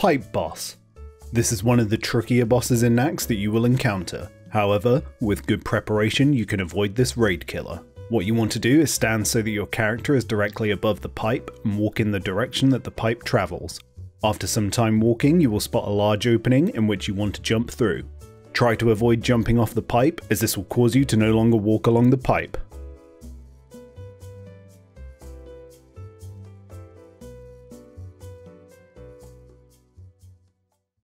Pipe Boss. This is one of the trickier bosses in Naxx that you will encounter. However, with good preparation you can avoid this raid killer. What you want to do is stand so that your character is directly above the pipe and walk in the direction that the pipe travels. After some time walking you will spot a large opening in which you want to jump through. Try to avoid jumping off the pipe as this will cause you to no longer walk along the pipe.